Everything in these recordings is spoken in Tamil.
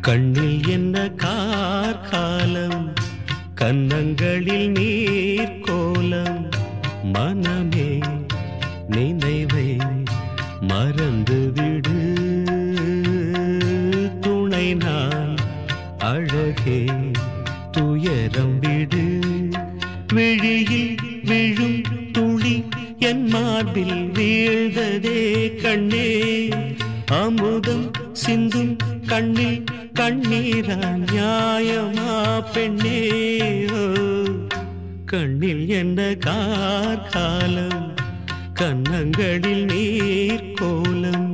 கண்ணில் என்ன கார்காலம்? கன்னங்களில் நீர் கோலம்? மனமே நினைவை மறந்து விடு. துணை நான் அழகே துயரம் விடு. விழியில் விழும் துளி என் மார்பில் வீழ்ந்ததே கண்ணே. அமுதம் சிந்தும் கண்ணில் கண்ணீரா நியாயமா பெண்ணேயோ கண்ணில் என்ன கார்காலம்? கன்னங்களில் நீர் கோலம்?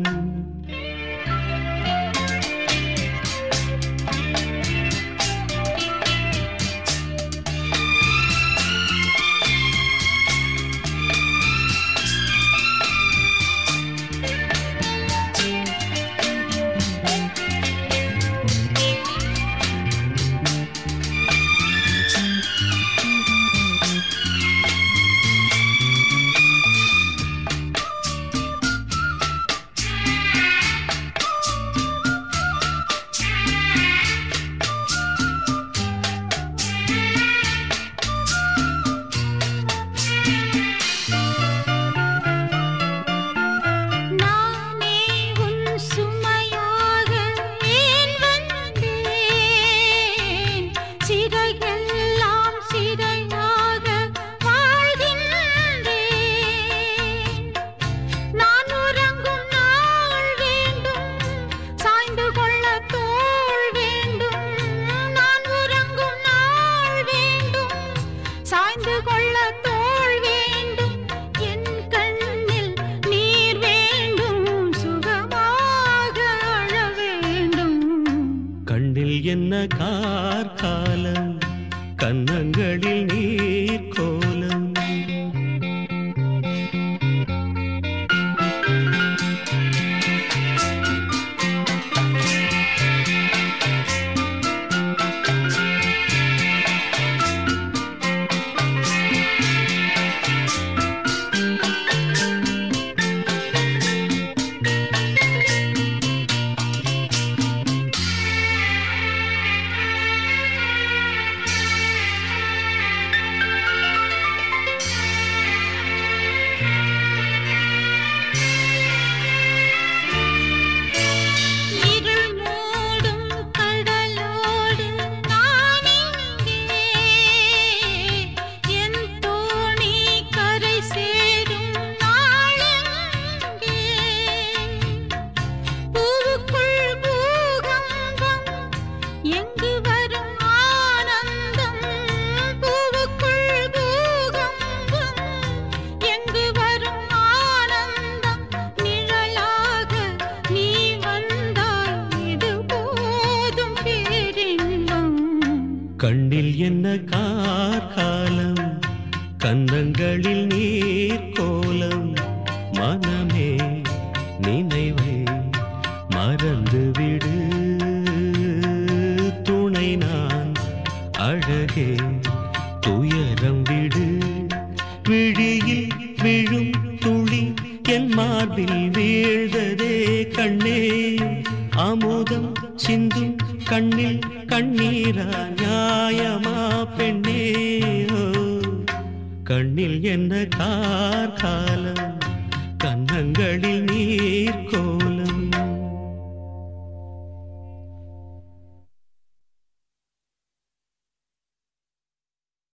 கார்காலம் கன்னங்களில் நீர் கோ கண்ணில் என்ன கார்காலம்? கந்தங்களில் நீர் கோலம். மனமே நினைவை மறந்துவிடு துணை நான் அழகே துயரம் விடு. விழியில் விழும் துளி என் மார்பில் வீழ்ந்ததே கண்ணே. அமுதம் சிந்தும் கண்ணில் கண்ணீரா நியாயமா பெண்ணே? கண்ணில் என்ன கார்காலம்? கன்னங்களில் நீர்க்கும்